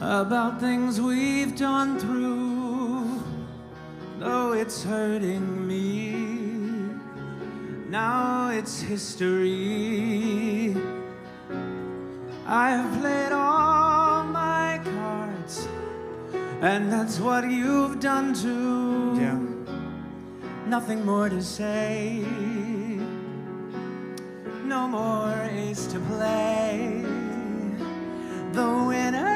about things we've done through, though it's hurting me. Now it's history. I've played all my cards, and that's what you've done too. Yeah. Nothing more to say. No more ace to play. The winner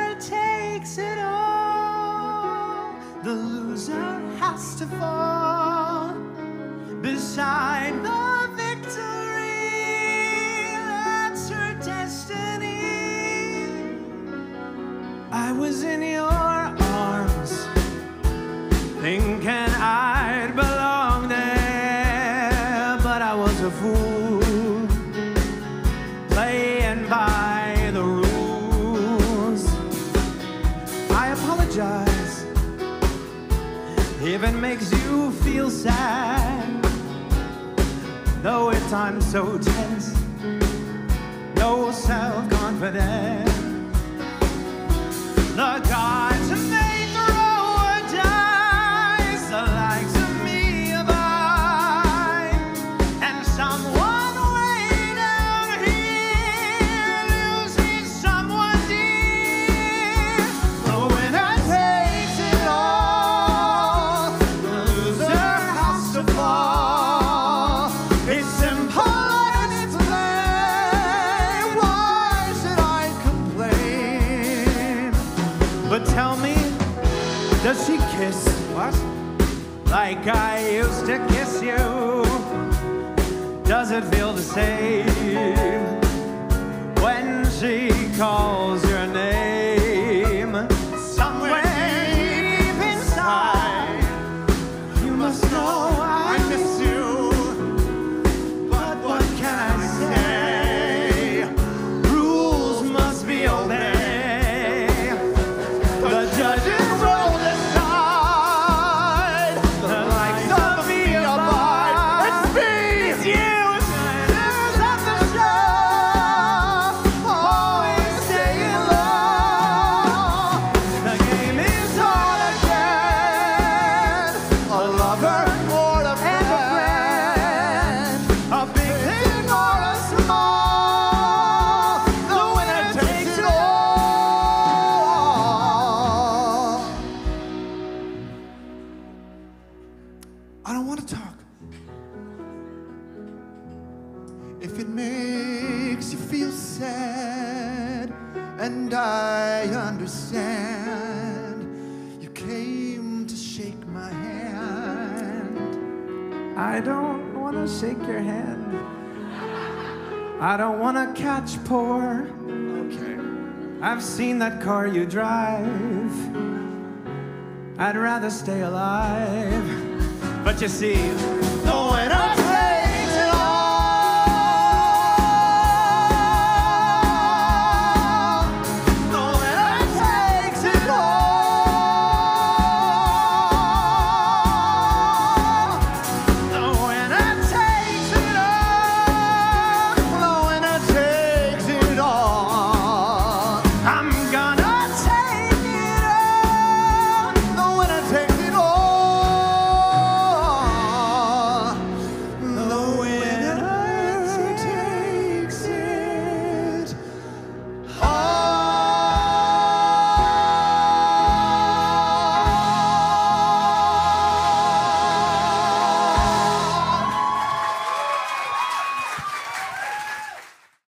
The loser has to fall beside the feel sad, though at times so tense, no self-confidence. The gods what? Like I used to kiss you? Does it feel the same when she calls your name? Somewhere deep inside, you must know I don't want to talk. If it makes you feel sad, and I understand, you came to shake my hand. I don't want to shake your hand. I don't want to catch poor. Okay. I've seen that car you drive. I'd rather stay alive. But you see,